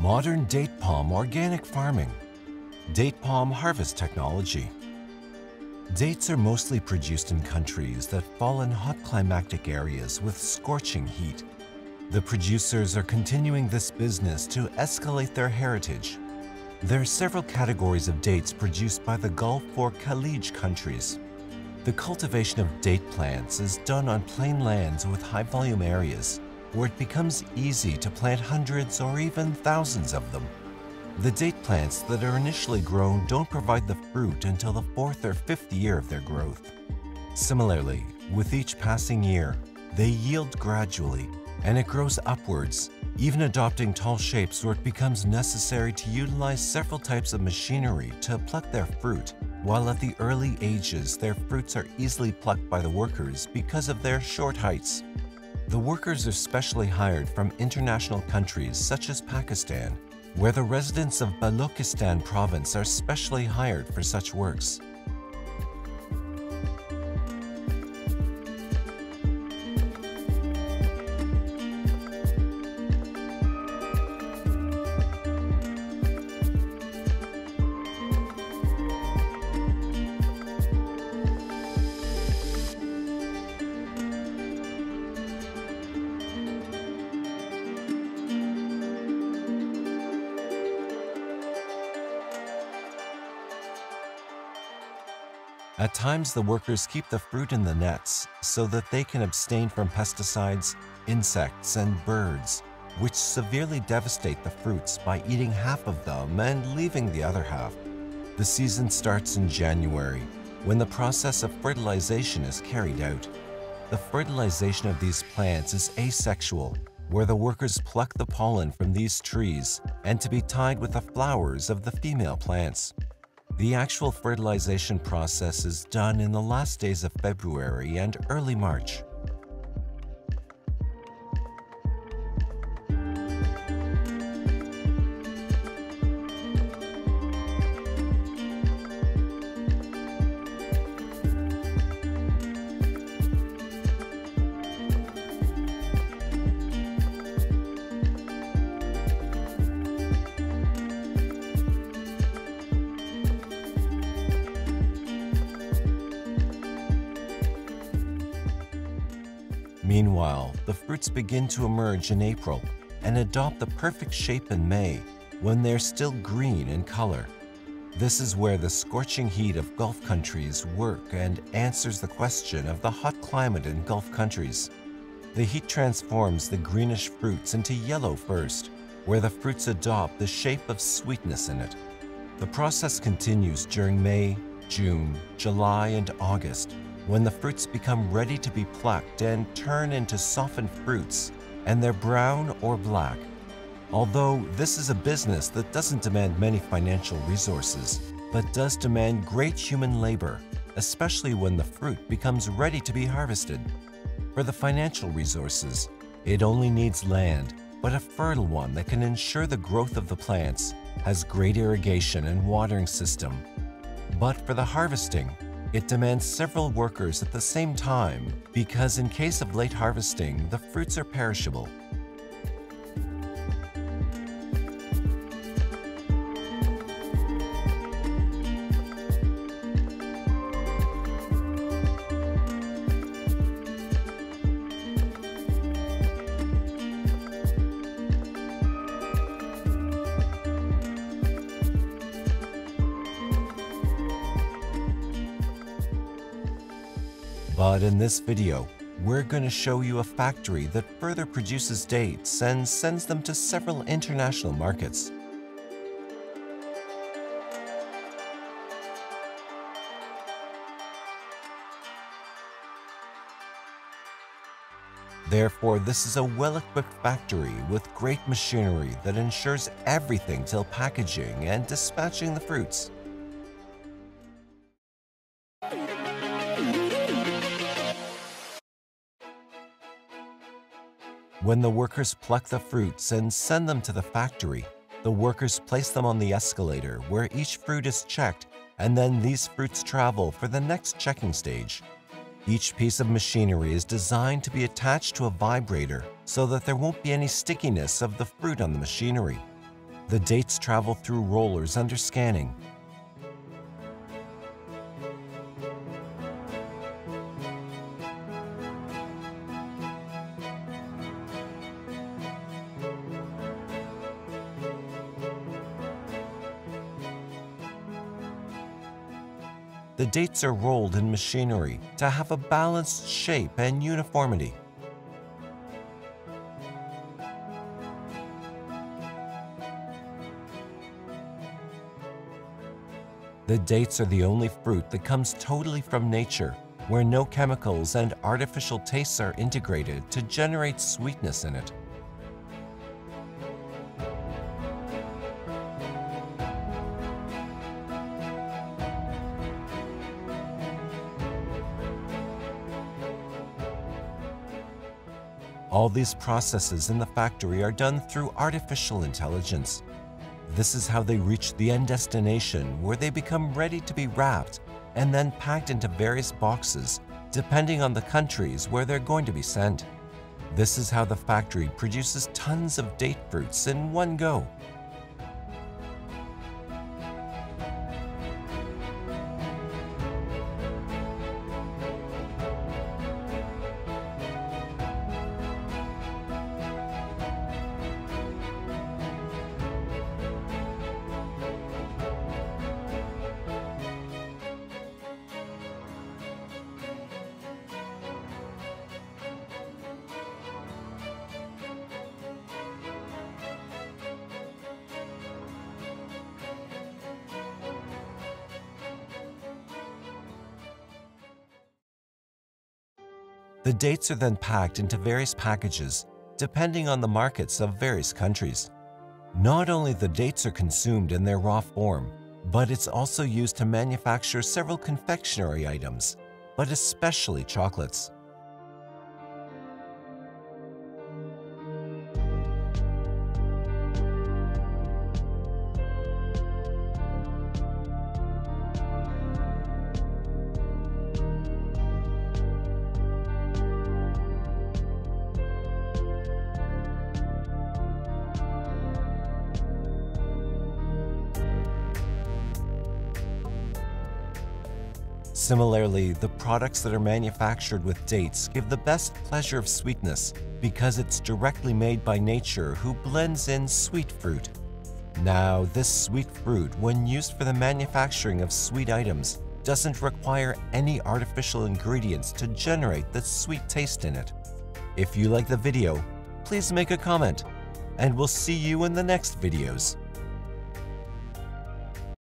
Modern date palm organic farming. Date palm harvest technology. Dates are mostly produced in countries that fall in hot climatic areas with scorching heat. The producers are continuing this business to escalate their heritage. There are several categories of dates produced by the Gulf or Khalij countries. The cultivation of date plants is done on plain lands with high volume areas where it becomes easy to plant hundreds or even thousands of them. The date plants that are initially grown don't provide the fruit until the fourth or fifth year of their growth. Similarly, with each passing year, they yield gradually and it grows upwards, even adopting tall shapes where it becomes necessary to utilize several types of machinery to pluck their fruit, while at the early ages their fruits are easily plucked by the workers because of their short heights. The workers are specially hired from international countries such as Pakistan, where the residents of Balochistan province are specially hired for such works. At times, the workers keep the fruit in the nets so that they can abstain from pesticides, insects, and birds, which severely devastate the fruits by eating half of them and leaving the other half. The season starts in January, when the process of fertilization is carried out. The fertilization of these plants is asexual, where the workers pluck the pollen from these trees and to be tied with the flowers of the female plants. The actual fertilization process is done in the last days of February and early March. Meanwhile, the fruits begin to emerge in April and adopt the perfect shape in May when they're still green in color. This is where the scorching heat of Gulf countries work and answers the question of the hot climate in Gulf countries. The heat transforms the greenish fruits into yellow first, where the fruits adopt the shape of sweetness in it. The process continues during May, June, July, and August, when the fruits become ready to be plucked and turn into softened fruits, and they're brown or black. Although this is a business that doesn't demand many financial resources, but does demand great human labor, especially when the fruit becomes ready to be harvested. For the financial resources, it only needs land, but a fertile one that can ensure the growth of the plants, has great irrigation and watering system. But for the harvesting, it demands several workers at the same time because in case of late harvesting, the fruits are perishable. But in this video, we're going to show you a factory that further produces dates and sends them to several international markets. Therefore, this is a well-equipped factory with great machinery that ensures everything till packaging and dispatching the fruits. When the workers pluck the fruits and send them to the factory, the workers place them on the escalator where each fruit is checked and then these fruits travel for the next checking stage. Each piece of machinery is designed to be attached to a vibrator so that there won't be any stickiness of the fruit on the machinery. The dates travel through rollers under scanning. The dates are rolled in machinery to have a balanced shape and uniformity. The dates are the only fruit that comes totally from nature, where no chemicals and artificial tastes are integrated to generate sweetness in it. All these processes in the factory are done through artificial intelligence. This is how they reach the end destination where they become ready to be wrapped and then packed into various boxes depending on the countries where they're going to be sent. This is how the factory produces tons of date fruits in one go. The dates are then packed into various packages, depending on the markets of various countries. Not only the dates are consumed in their raw form, but it's also used to manufacture several confectionery items, but especially chocolates. Similarly, the products that are manufactured with dates give the best pleasure of sweetness because it's directly made by nature who blends in sweet fruit. Now, this sweet fruit, when used for the manufacturing of sweet items, doesn't require any artificial ingredients to generate the sweet taste in it. If you like the video, please make a comment, and we'll see you in the next videos.